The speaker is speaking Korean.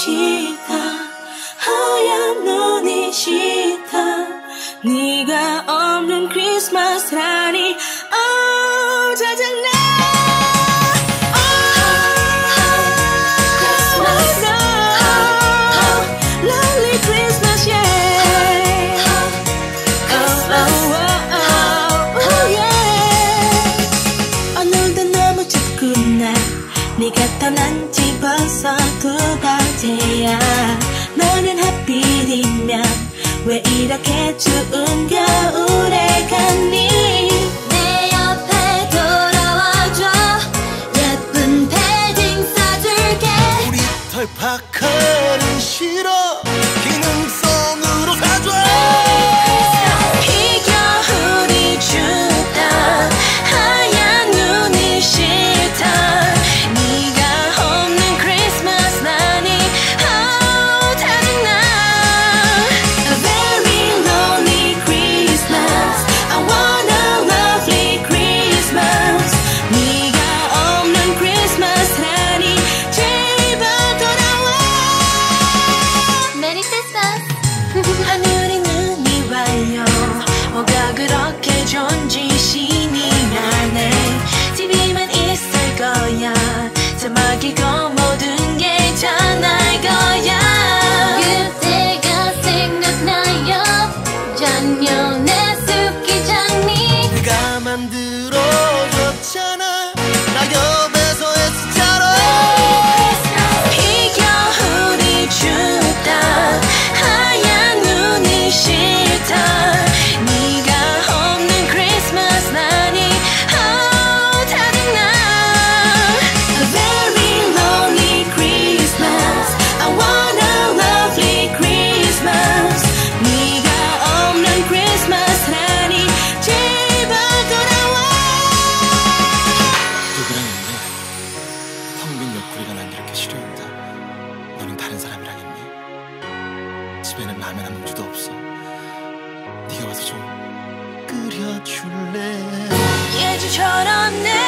싫 달째야. 너는 하필이면 왜 이렇게 추운 겨울에 갔니? 내 옆에 돌아와줘 예쁜 패딩 싸줄게 우리 털 파카는 싫어 자막이고 모든 게 전할 거야. 그때가 생각나요. 작년의 스키장니 내가 만들어줬잖아. 나 옆에 다른 사람이라겠니? 집에는 라면 한 봉지도 없어. 네가 와서 좀 끓여줄래? 예전처럼 내